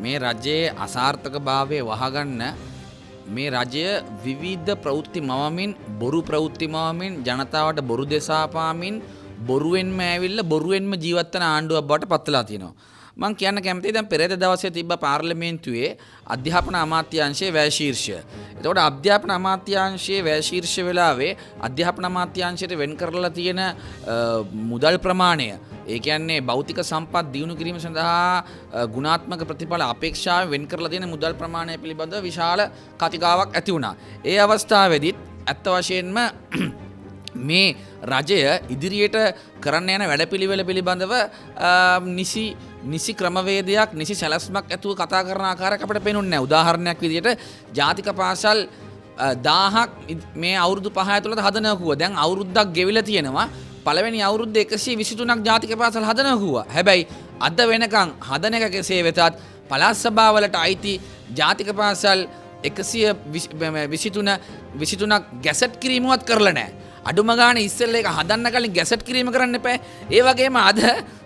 මේ රජයේ අසාර්ථක භාවය වහගන්න මේ රජය විවිධ ප්‍රවෘත්ති මවමින් බොරු ප්‍රවෘත්ති මවමින් ජනතාවට බොරු දෙසාපාමින් බොරුවෙන්ම ඇවිල්ල බොරුවෙන්ම ජීවත්තන ආණ්ඩුවක් බට පත්වලා තියෙනවා. මං කියන්න කැමති දැන් පෙරේද දවසේ තිබ්බ පාර්ලිමේන්තුවේ අධ්‍යාපන අමාත්‍යංශයේ වැෑශීර්ෂය. එතකොට අධ්‍යාපන අමාත්‍යංශයේ වැෑශීර්ෂ වෙලාවේ අධ්‍යාපන අමාත්‍යංශයට වෙන් කරලා තියෙන මුදල් ප්‍රමාණය ඒ කියන්නේ භෞතික සම්පත් දියුණු කිරීම සඳහා ගුණාත්මක ප්‍රතිඵල අපේක්ෂාව වෙන් කරලා තියෙන මුදල් ප්‍රමාණය පිළිබඳව විශාල කතිකාවක් ඇති වුණා. ඒ අවස්ථාවේදීත් ඇත්ත වශයෙන්ම මේ රජය ඉදිරියට කරන්න යන වැඩපිළිවෙල පිළිබඳව නිසි නිසි ක්‍රමවේදයක් නිසි සැලස්මක් ඇතුව කතා කරන ආකාරයක් අපට පෙනුන්න උදාහරණයක් විදිට ජාතික පාසල් දාහක් මේ අවුරුදු පහ තුළට හදනකුව දැන් අවුරුද්දක් ගෙවිල තියෙනවා. පළවෙනි අවුරුද්ධ එකසේ විසිතුනක් ජාතික පාසල් හදනකුව හැබැයි අද වෙනකං හදන එක කෙසේ වෙතත් පලාස් සභාවලට අයිති ජාතික පාසල් එකසිය විසිතුන විසිතුනක් ගැසට් කිරීමුවත් කරල නෑ. අඩුමගාන ඉස්සල්ල එක හදන්න කලින් ගැසට් කිරීම කරන්න පැ ඒ වගේම අද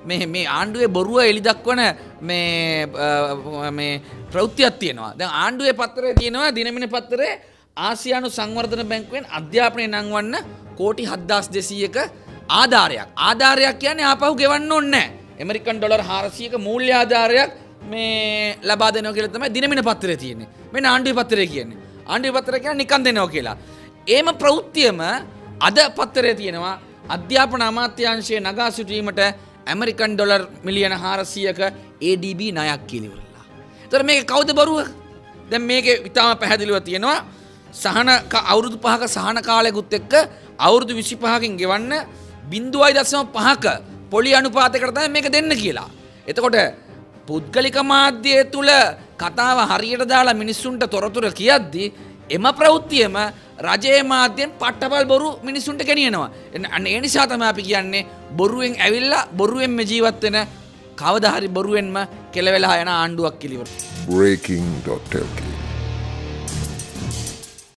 මේ ආණ්ඩුවේ බොරුව එලිදක්වන මේ ප්‍රෞත්තියක් තියෙනවා. දැ ආණ්ඩුවේ පත්තරය තියෙනවා දිනමින පත්තරේ ආසියානු සංවර්ධන බැංකුවෙන් අධ්‍යාපනය නංවන්න කෝටි හද්දාස් දෙසීයක ආධාරයක්. ආධාරයක් කියන්නේ ආපහු ගෙවන්න ඔන්න එමරිකන් ඩොලර් හාරසියක මූල්‍ය ආධාරයක් මේ ලබා දෙනව කියල තමයි දිනමින පත්තරය තියෙන්නේ. මේ ආණ්ඩුව පත්තරය කියන්නේ. ආණ්ඩුව පත්තර කියන නිකන් දෙනවා කියලා. ඒම ප්‍රෞත්තියම අද පත්තරය තියෙනවා. අධ්‍යාපන අමාත්‍යංශය නගා සිටීමට ඇමරිකන් ඩොලර් මිලියන හාරසියක ADB නයක් කිලිවරලා. තොර මේක කෞද බරුව? දැන් මේක ඉතාම පැහැදිලිව තියෙනවා. සහන අවුරුදු පහක සහන කාලයකුත් එක්ක අවුරුදු විසි පහකින් ගෙවන්න බින්දුවයි දස්සම පහක පොලි අනුපාතකරතය මේක දෙන්න කියලා. එතකොට පුද්ගලික මාධ්‍යය තුළ කතාව හරියට දාලා මිනිස්සුන්ට තොරතුර කියද්දි එම ප්‍රවෘත්තියම රජයේ මාධ්‍යයෙන් පට්ටපල් බොරු මිනිසුන්ට ගෙනියනවා. අන්න ඒ නිසා තමයි අපි කියන්නේ බොරුවෙන් ඇවිල්ලා බොරුවෙන්ම ජීවත් වෙන කවදා හරි බොරුවෙන්ම කෙලවෙලා යන ආණ්ඩුවක් කිලිවර. Breaking.lk